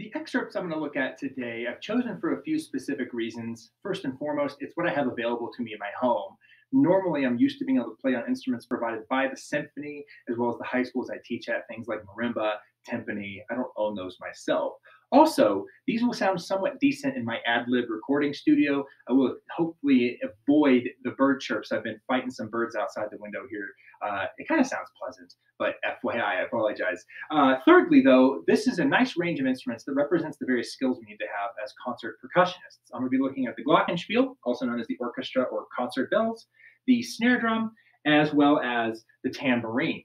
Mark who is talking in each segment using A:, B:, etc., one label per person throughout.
A: The excerpts I'm going to look at today, I've chosen for a few specific reasons. First and foremost, it's what I have available to me in my home. Normally, I'm used to being able to play on instruments provided by the symphony, as well as the high schools I teach at, things like marimba, timpani. I don't own those myself. Also, these will sound somewhat decent in my ad lib recording studio. I will hopefully avoid the bird chirps. I've been fighting some birds outside the window here. Uh, it kind of sounds pleasant, but FYI, I apologize. Uh, thirdly, though, this is a nice range of instruments that represents the various skills we need to have as concert percussionists. I'm going to be looking at the glockenspiel, also known as the orchestra or concert bells, the snare drum, as well as the tambourine.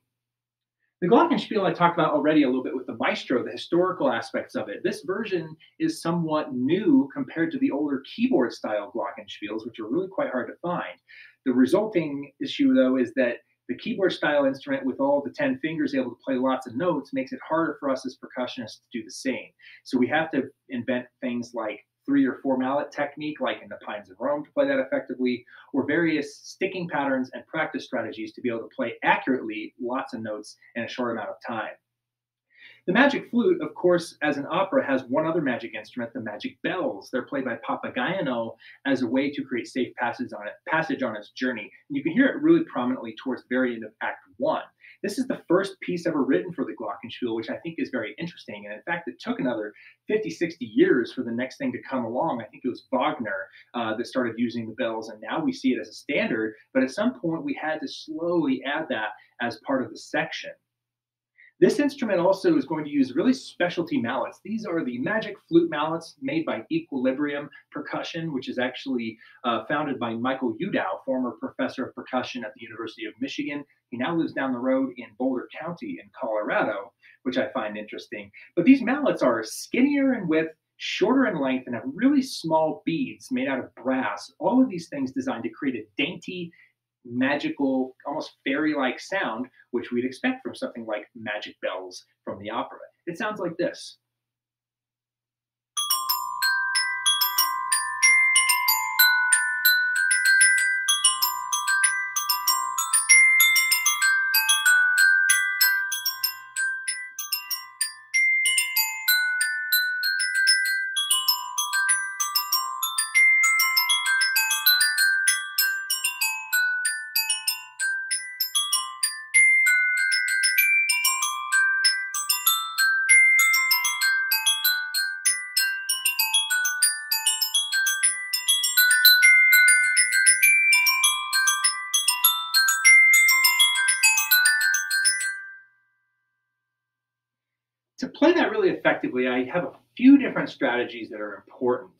A: The Glockenspiel I talked about already a little bit with the Maestro, the historical aspects of it. This version is somewhat new compared to the older keyboard style Glockenspiels, which are really quite hard to find. The resulting issue, though, is that the keyboard style instrument with all the 10 fingers able to play lots of notes makes it harder for us as percussionists to do the same. So we have to invent things like three or four mallet technique, like in the Pines of Rome, to play that effectively, or various sticking patterns and practice strategies to be able to play accurately lots of notes in a short amount of time. The magic flute, of course, as an opera, has one other magic instrument, the magic bells. They're played by Papageno as a way to create safe passage on it, passage on its journey. And you can hear it really prominently towards the very end of Act One. This is the first piece ever written for the Glockenspiel, which I think is very interesting. And in fact, it took another 50, 60 years for the next thing to come along. I think it was Wagner uh, that started using the bells, and now we see it as a standard. But at some point, we had to slowly add that as part of the section. This instrument also is going to use really specialty mallets. These are the magic flute mallets made by Equilibrium Percussion, which is actually uh, founded by Michael Udow, former professor of percussion at the University of Michigan. He now lives down the road in Boulder County in Colorado, which I find interesting. But these mallets are skinnier in width, shorter in length, and have really small beads made out of brass. All of these things designed to create a dainty magical, almost fairy like sound, which we'd expect from something like Magic Bells from the opera. It sounds like this. To play that really effectively, I have a few different strategies that are important.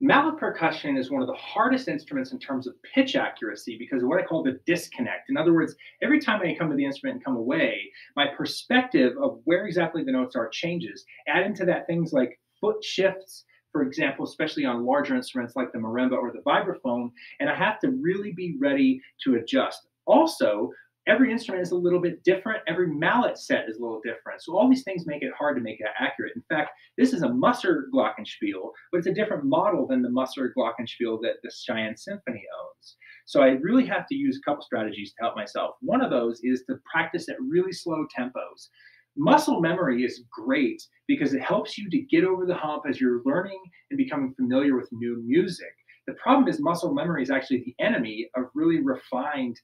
A: Mallet percussion is one of the hardest instruments in terms of pitch accuracy because of what I call the disconnect. In other words, every time I come to the instrument and come away, my perspective of where exactly the notes are changes. Add into that things like foot shifts, for example, especially on larger instruments like the marimba or the vibraphone, and I have to really be ready to adjust. Also, every instrument is a little bit different. Every mallet set is a little different. So all these things make it hard to make it accurate. In fact, this is a Musser Glockenspiel, but it's a different model than the Musser Glockenspiel that the Cheyenne Symphony owns. So I really have to use a couple strategies to help myself. One of those is to practice at really slow tempos. Muscle memory is great because it helps you to get over the hump as you're learning and becoming familiar with new music. The problem is muscle memory is actually the enemy of really refined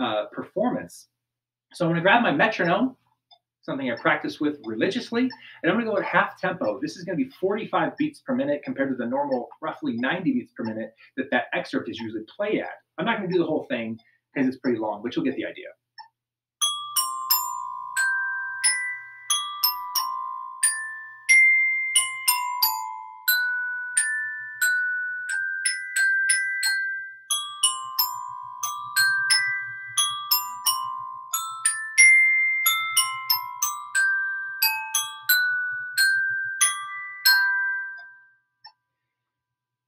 A: uh, performance. So I'm going to grab my metronome, something I practice with religiously, and I'm going to go at half tempo. This is going to be 45 beats per minute compared to the normal roughly 90 beats per minute that that excerpt is usually played at. I'm not going to do the whole thing because it's pretty long, but you'll get the idea.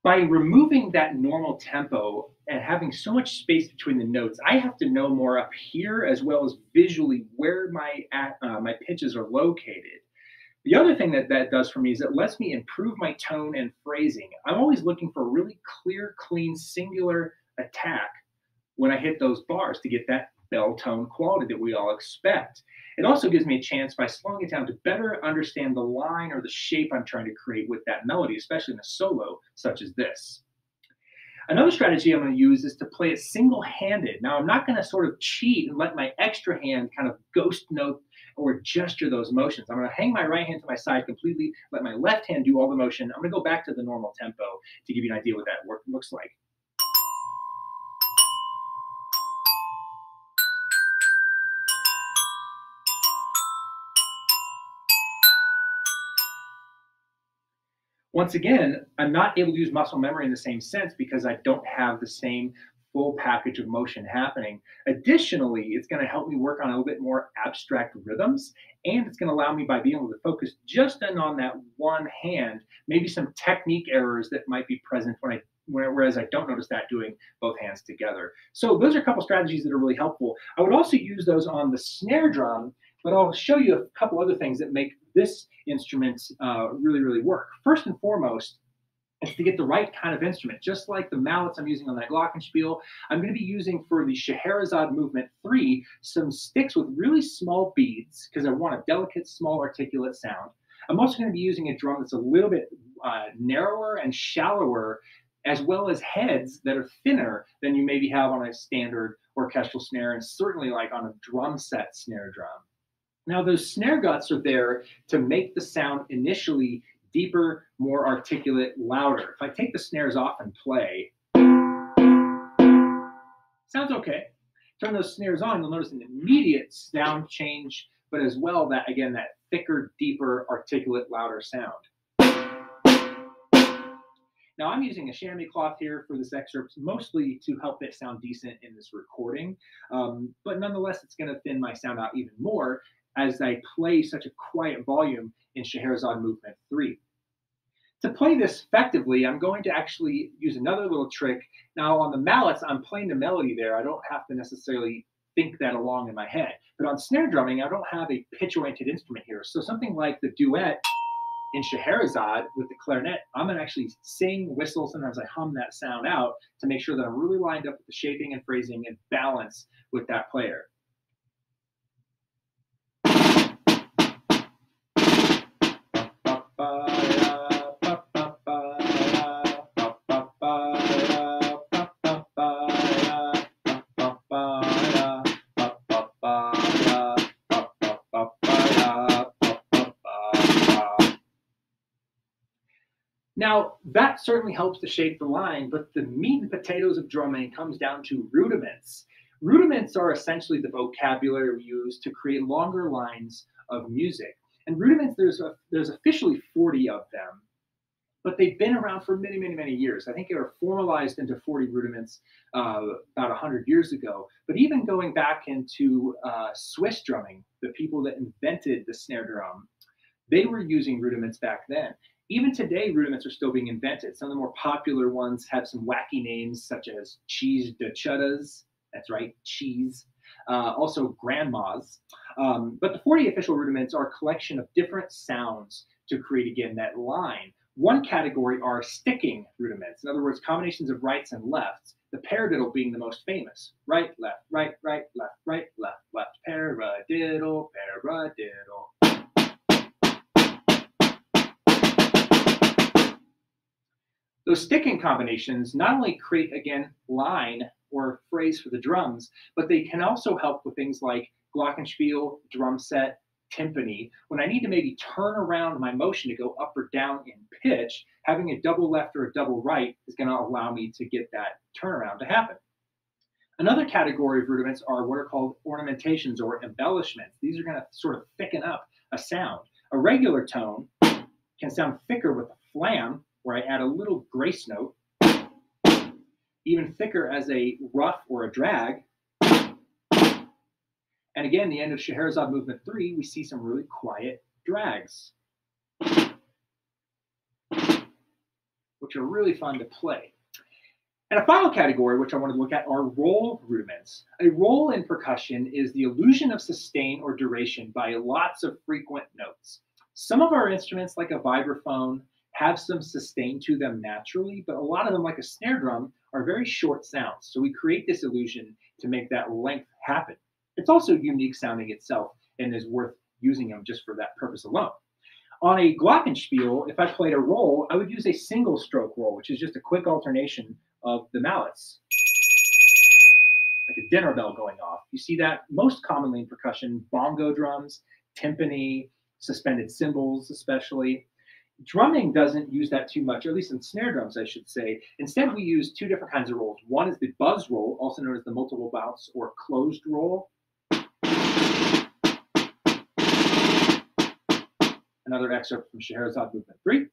A: By removing that normal tempo and having so much space between the notes, I have to know more up here as well as visually where my uh, my pitches are located. The other thing that that does for me is it lets me improve my tone and phrasing. I'm always looking for a really clear, clean, singular attack when I hit those bars to get that bell tone quality that we all expect. It also gives me a chance by slowing it down to better understand the line or the shape I'm trying to create with that melody, especially in a solo such as this. Another strategy I'm going to use is to play it single handed. Now, I'm not going to sort of cheat and let my extra hand kind of ghost note or gesture those motions. I'm going to hang my right hand to my side completely, let my left hand do all the motion. I'm going to go back to the normal tempo to give you an idea what that work looks like. Once again, I'm not able to use muscle memory in the same sense because I don't have the same full package of motion happening. Additionally, it's going to help me work on a little bit more abstract rhythms, and it's going to allow me by being able to focus just in on that one hand, maybe some technique errors that might be present when I whereas I don't notice that doing both hands together. So those are a couple strategies that are really helpful. I would also use those on the snare drum, but I'll show you a couple other things that make this instrument uh, really, really work. First and foremost, is to get the right kind of instrument. Just like the mallets I'm using on that Glockenspiel, I'm going to be using for the Scheherazade Movement 3 some sticks with really small beads because I want a delicate, small, articulate sound. I'm also going to be using a drum that's a little bit uh, narrower and shallower, as well as heads that are thinner than you maybe have on a standard orchestral snare, and certainly like on a drum set snare drum. Now, those snare guts are there to make the sound initially deeper, more articulate, louder. If I take the snares off and play, sounds okay. Turn those snares on, you'll notice an immediate sound change, but as well that again that thicker, deeper, articulate, louder sound. Now I'm using a chamois cloth here for this excerpt, mostly to help it sound decent in this recording, um, but nonetheless it's going to thin my sound out even more as I play such a quiet volume in Scheherazade Movement 3. To play this effectively, I'm going to actually use another little trick. Now on the mallets, I'm playing the melody there. I don't have to necessarily think that along in my head. But on snare drumming, I don't have a pitch-oriented instrument here. So something like the duet in Scheherazade with the clarinet, I'm gonna actually sing, whistle, sometimes I hum that sound out to make sure that I'm really lined up with the shaping and phrasing and balance with that player. Certainly helps to shape the line, but the meat and potatoes of drumming comes down to rudiments. Rudiments are essentially the vocabulary we use to create longer lines of music. And rudiments, there's, a, there's officially 40 of them, but they've been around for many, many, many years. I think they were formalized into 40 rudiments uh, about 100 years ago. But even going back into uh, Swiss drumming, the people that invented the snare drum, they were using rudiments back then. Even today, rudiments are still being invented. Some of the more popular ones have some wacky names, such as cheese de. That's right, cheese. Uh, also, grandmas. Um, but the 40 official rudiments are a collection of different sounds to create, again, that line. One category are sticking rudiments. In other words, combinations of rights and lefts, the paradiddle being the most famous. Right, left, right, right, left, right, left, left, paradiddle, paradiddle. Those sticking combinations not only create, again, line or phrase for the drums, but they can also help with things like glockenspiel, drum set, timpani. When I need to maybe turn around my motion to go up or down in pitch, having a double left or a double right is going to allow me to get that turnaround to happen. Another category of rudiments are what are called ornamentations or embellishments. These are going to sort of thicken up a sound. A regular tone can sound thicker with a flam where I add a little grace note, even thicker as a rough or a drag. And again, the end of Scheherazade movement three, we see some really quiet drags, which are really fun to play. And a final category, which I want to look at, are roll rudiments. A roll in percussion is the illusion of sustain or duration by lots of frequent notes. Some of our instruments, like a vibraphone, have some sustain to them naturally, but a lot of them, like a snare drum, are very short sounds. So we create this illusion to make that length happen. It's also unique sounding itself and is worth using them just for that purpose alone. On a glockenspiel, if I played a roll, I would use a single stroke roll, which is just a quick alternation of the mallets, like a dinner bell going off. You see that most commonly in percussion, bongo drums, timpani, suspended cymbals, especially. Drumming doesn't use that too much, or at least in snare drums, I should say. Instead, we use two different kinds of rolls. One is the buzz roll, also known as the multiple bounce or closed roll. Another excerpt from Scheherazade Movement 3.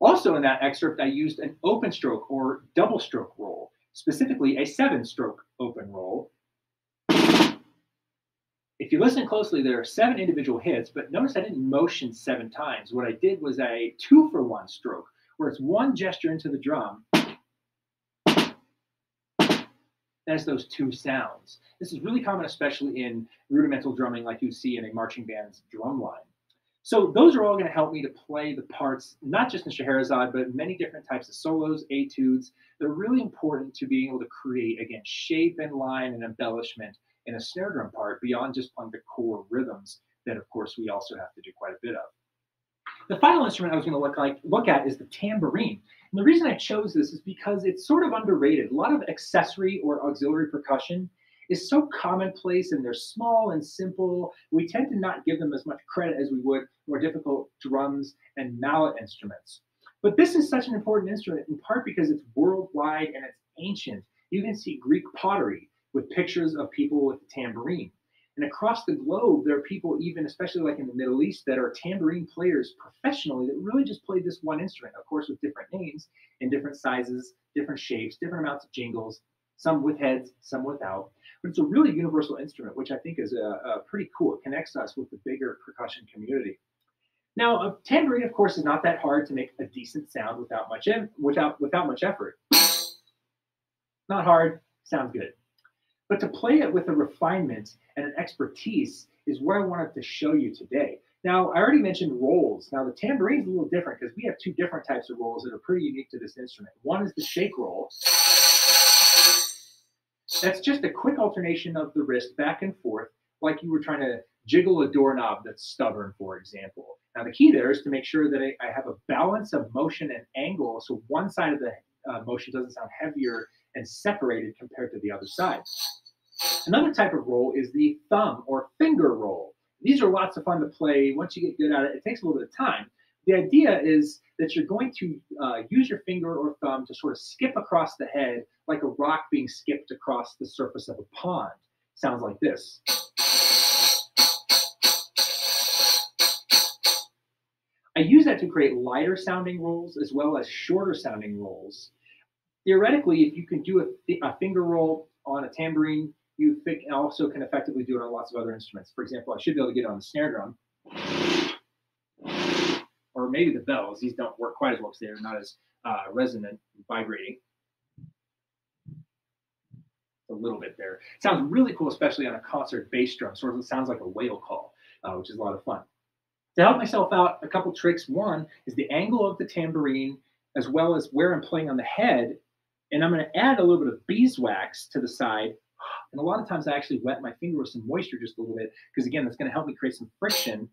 A: Also in that excerpt, I used an open stroke or double stroke roll, specifically a seven stroke open roll, if you listen closely, there are seven individual hits, but notice I didn't motion seven times. What I did was a two for one stroke, where it's one gesture into the drum. That's those two sounds. This is really common, especially in rudimental drumming, like you see in a marching band's drum line. So those are all going to help me to play the parts, not just in Scheherazade, but many different types of solos, etudes. They're really important to being able to create, again, shape and line and embellishment in a snare drum part beyond just playing the core rhythms that, of course, we also have to do quite a bit of. The final instrument I was going to look like look at is the tambourine. And the reason I chose this is because it's sort of underrated. A lot of accessory or auxiliary percussion is so commonplace and they're small and simple. We tend to not give them as much credit as we would more difficult drums and mallet instruments. But this is such an important instrument in part because it's worldwide and it's ancient. You can see Greek pottery with pictures of people with the tambourine. And across the globe, there are people, even especially like in the Middle East, that are tambourine players professionally that really just play this one instrument, of course, with different names and different sizes, different shapes, different amounts of jingles, some with heads, some without. But it's a really universal instrument, which I think is a, a pretty cool. It connects us with the bigger percussion community. Now, a tambourine, of course, is not that hard to make a decent sound without much without without much effort. Not hard, sounds good. But to play it with a refinement and an expertise is what I wanted to show you today. Now, I already mentioned rolls. Now, the tambourine is a little different because we have two different types of rolls that are pretty unique to this instrument. One is the shake roll. That's just a quick alternation of the wrist back and forth, like you were trying to jiggle a doorknob that's stubborn, for example. Now, the key there is to make sure that I, have a balance of motion and angle so one side of the uh, motion doesn't sound heavier and separated compared to the other side. Another type of roll is the thumb or finger roll. These are lots of fun to play. Once you get good at it, it takes a little bit of time. The idea is that you're going to uh, use your finger or thumb to sort of skip across the head like a rock being skipped across the surface of a pond. Sounds like this. I use that to create lighter sounding rolls as well as shorter sounding rolls. Theoretically, if you can do a, a finger roll on a tambourine, you also can effectively do it on lots of other instruments. For example, I should be able to get it on the snare drum, or maybe the bells. These don't work quite as well because they're not as uh, resonant, vibrating. A little bit there. sounds really cool, especially on a concert bass drum. Sort of sounds like a whale call, uh, which is a lot of fun. To help myself out, a couple tricks. One is the angle of the tambourine, as well as where I'm playing on the head. And I'm going to add a little bit of beeswax to the side and a lot of times I actually wet my finger with some moisture just a little bit, because again, that's going to help me create some friction.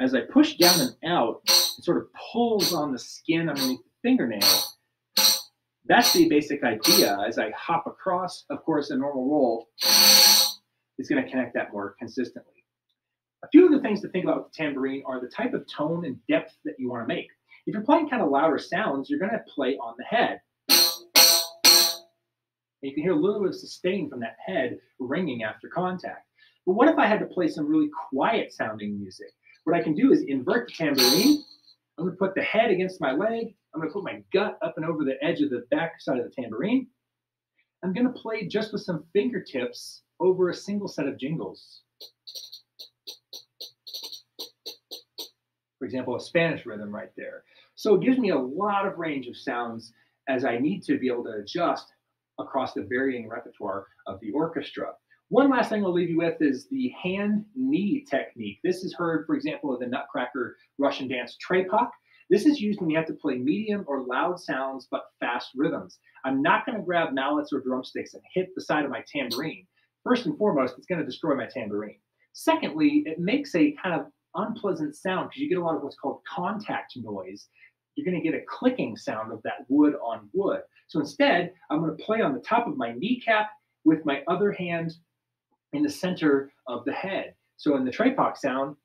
A: As I push down and out, it sort of pulls on the skin underneath the fingernail. That's the basic idea. As I hop across, of course, a normal roll is going to connect that more consistently. A few of the things to think about with the tambourine are the type of tone and depth that you want to make. If you're playing kind of louder sounds, you're going to play on the head. And you can hear a little bit of sustain from that head ringing after contact. But what if I had to play some really quiet sounding music? What I can do is invert the tambourine. I'm going to put the head against my leg. I'm going to put my gut up and over the edge of the back side of the tambourine. I'm going to play just with some fingertips over a single set of jingles. For example, a Spanish rhythm right there. So it gives me a lot of range of sounds as I need to be able to adjust across the varying repertoire of the orchestra. One last thing I'll leave you with is the hand knee technique. This is heard, for example, in the Nutcracker Russian dance Trepak. This is used when you have to play medium or loud sounds but fast rhythms. I'm not going to grab mallets or drumsticks and hit the side of my tambourine. First and foremost, it's going to destroy my tambourine. Secondly, it makes a kind of unpleasant sound because you get a lot of what's called contact noise. You're going to get a clicking sound of that wood on wood. So instead, I'm going to play on the top of my kneecap with my other hand in the center of the head. So in the Trepak sound,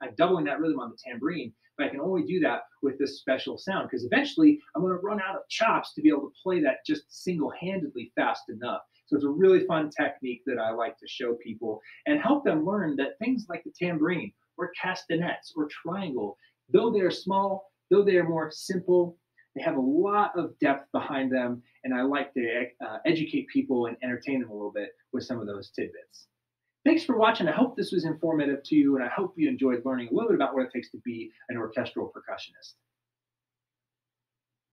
A: I'm doubling that rhythm on the tambourine, but I can only do that with this special sound because eventually I'm going to run out of chops to be able to play that just single-handedly fast enough. So it's a really fun technique that I like to show people and help them learn that things like the tambourine or castanets or triangle, though they are small, though they are more simple, they have a lot of depth behind them. And I like to uh, educate people and entertain them a little bit with some of those tidbits. Thanks for watching. I hope this was informative to you, and I hope you enjoyed learning a little bit about what it takes to be an orchestral percussionist.